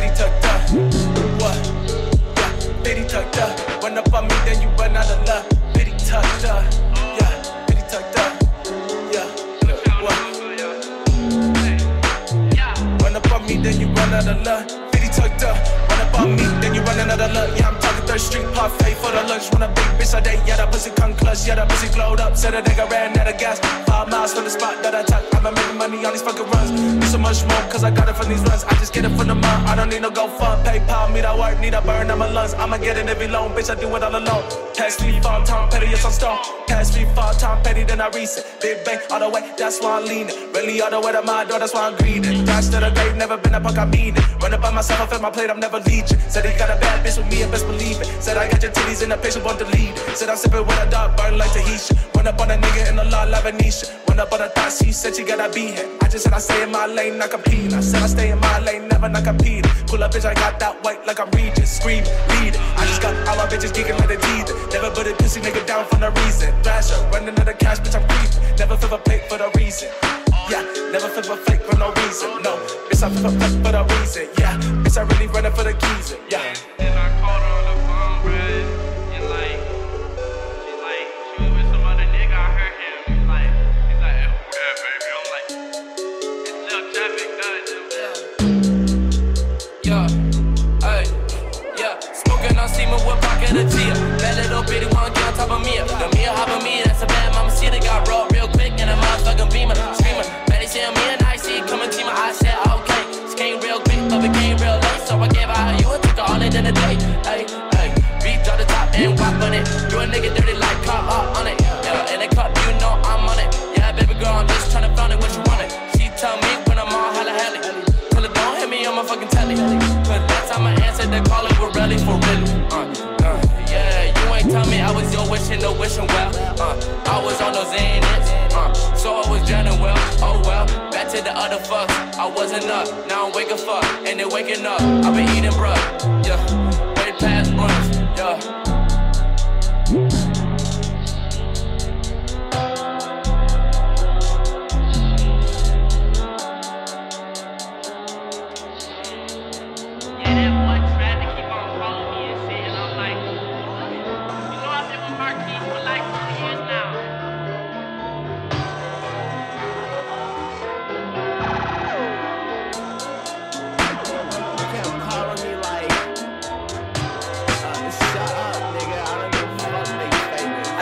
50 tucked up. What? Yeah, 50 tucked up. Run up on me, then you run out of luck. 50 tucked up. Yeah, 50 tucked up. Yeah? Run up on me, then you run out of luck. 50 tucked up. Run up on me, then you run out of luck. Yeah, I'm talking third street parfait for the lunch. When a big bitch I date, yeah, that pussy come clutch. Yeah, that pussy glowed up. Said a nigga ran out of gas. Five miles from the spot that I took. I've been making money on these fucking runs. Do so much more, cause I got it from these runs. I just get it from the mouth. I don't need no go fund. PayPal, me that work, need a burn on my lungs. I'ma get it every loan, bitch, I do it all alone. Pass me five Tom Petty, yes, I'm stone. Pass me five Tom Petty, then I reset. Big bang all the way, that's why I'm leaning. Really all the way to my door, that's why I'm greedy. Dash to the grave, never been a punk, I mean it. Run it by myself, I fill my plate, I'm never leeching. Said he got a bad bitch with me, and best believe it. Said I got your titties in the patient, won't lead. Said I'm sipping with a dog, burn like Tahitian. Run up on a nigga in the law, Venetia. Run up on a thought, she said she gotta be here. I just said I stay in my lane, not compete. I said I stay in my lane, never not compete. Pull up, bitch, I got that white like I'm Regis. Scream, lead. I just got all my bitches geeking like a teeth. Never put a pussy nigga down for no reason. Thrasher, running out of cash, bitch, I'm creeping. Never flip a plate for no reason. Yeah, never flip a fake for no reason. No, bitch, I flip a plate for no reason. Yeah, bitch, I really running for the keys. Yeah. Time I answered the call, it for real. Uh, uh, yeah, you ain't tell me I was your wishing, no wishing well. Uh, I was on those Xanax, uh, so I was drowning well. Oh well, back to the other fucks. I wasn't up, now I'm waking fuck, and they waking up. I've been eating bruh, yeah,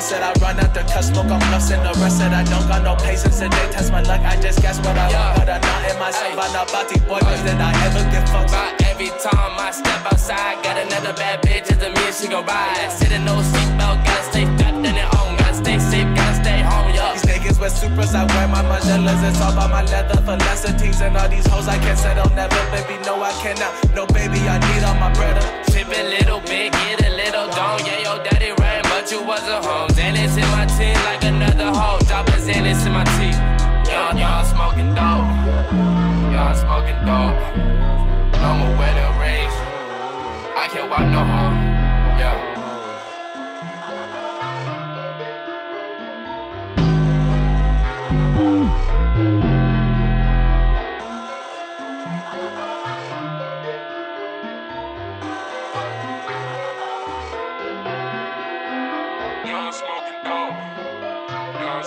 said I run out the cut, smoke bluffs, and the rest said I don't got no patience. And they test my luck, I just guess what I Yeah. want. But I'm not in myself, Ay. I'm not about these boy, cause then I ever get fucked. By every time I step outside, got another bad bitch as a me, she gon' ride. Sitting no seatbelt, gotta stay strapped in it on, gotta stay safe, gotta stay home, yeah. These niggas with supers, I wear my Margielas. It's all about my leather felicities. And all these hoes I can't settle never. Baby, no, I cannot. No, baby, I need all my brother. Trip a little bit, get a little gone. Yeah, your daddy ran, wasn't home. Xanax in my teeth like another hoe. Drop a Xanax in my teeth. Y'all, y'all smoking dope. Y'all smoking dope. I'ma wear the rings. I can't walk no home. Yeah.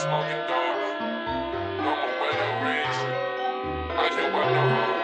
smoking dope. No more weather rays. I know I know.